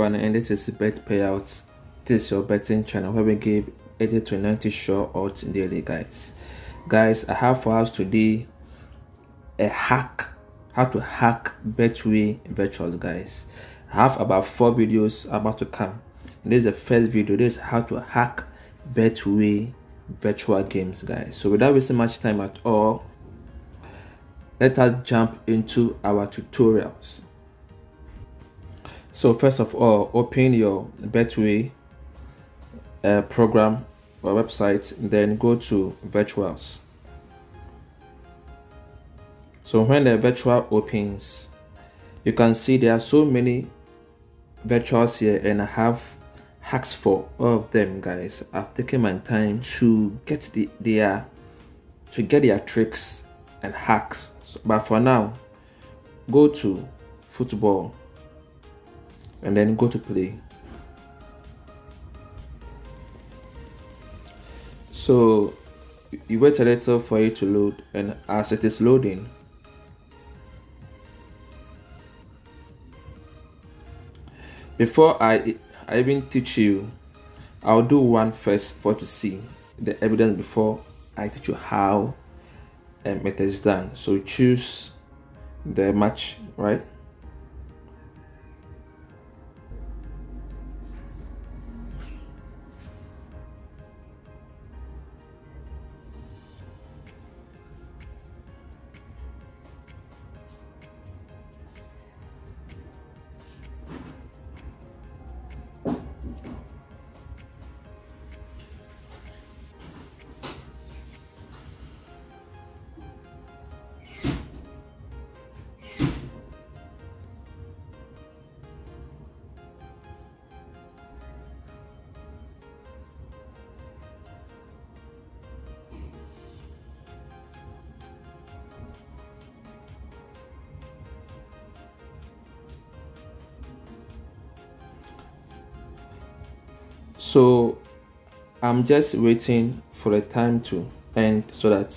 and this is bet payouts. This is your betting channel where we give 80 to 90 sure odds daily guys. Guys i have for us today a hack how to hack betway virtuals guys. I have about four videos about to come. And this is the first video. This is how to hack betway virtual games guys. So without wasting much time at all let us jump into our tutorials so first of all open your betway uh, program or website then go to virtuals. So when the virtual opens you can see there are so many virtuals here and i have hacks for all of them guys. I've taken my time to get the their to get their tricks and hacks. So, but for now go to football and then go to play. So you wait a little for it to load and as it is loading before I, I even teach you I'll do one first for to see the evidence before I teach you how um, it is done. So choose the match right so i'm just waiting for the time to end so that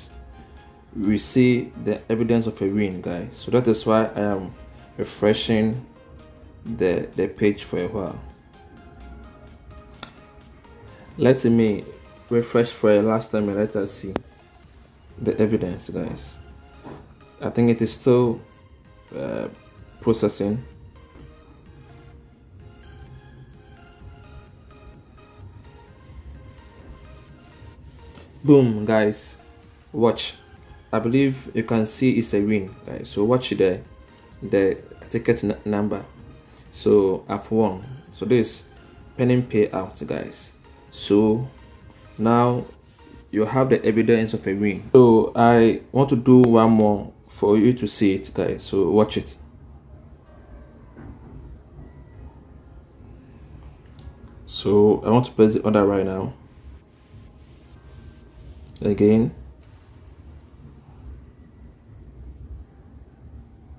we see the evidence of a win guys. So that is why i am refreshing the the page for a while. Let me refresh for a last time and let us see the evidence guys. I think it is still uh, processing boom guys. Watch. I believe you can see it's a win guys. So watch the the ticket number. So i've won. So this pending payout guys. So now you have the evidence of a win. So i want to do one more for you to see it guys. So watch it. So i want to press on that right now again.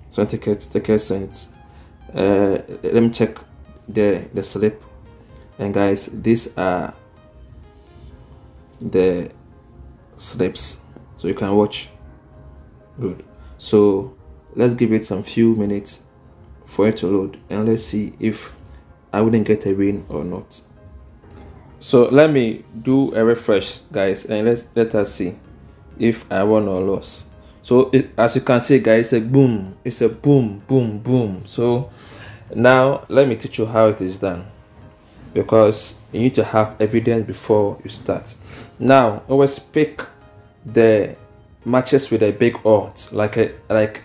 So ticket ticket sent uh, let me check the the slip and guys these are the slips so you can watch. Good. So let's give it some few minutes for it to load. And let's see if I wouldn't get a win or not so let me do a refresh guys and let's let us see if i won or lost. So it, as you can see guys it's a boom it's a boom boom boom. So now let me teach you how it is done. Because you need to have evidence before you start. Now always pick the matches with a big odds. Like a like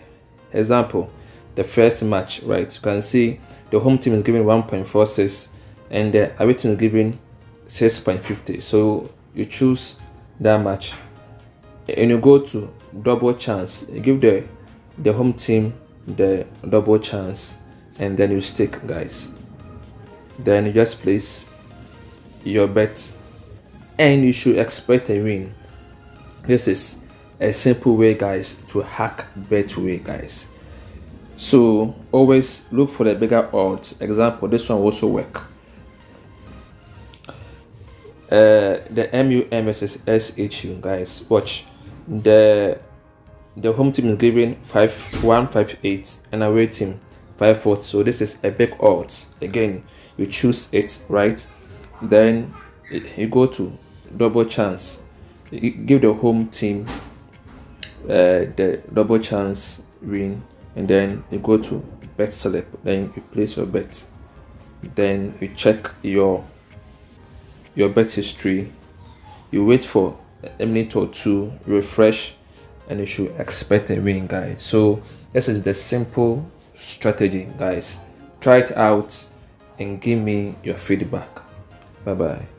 example the first match right? You can see the home team is giving 1.46 and the away team is giving 6.50 so you choose that match. And you go to double chance. You give the the home team the double chance and then you stick guys. Then you just place your bet and you should expect a win. This is a simple way guys to hack betway guys. So always look for the bigger odds. Example this one also work uh, the MUMSSHU guys. Watch. The the home team is giving five one five eight and away team five four. so this is a big odds. Again you choose it right? Then you go to double chance. You give the home team uh, the double chance win and then you go to bet slip then you place your bet. Then you check your your bet history. You wait for a minute or two refresh and you should expect a win guys. So this is the simple strategy guys. Try it out and give me your feedback. Bye bye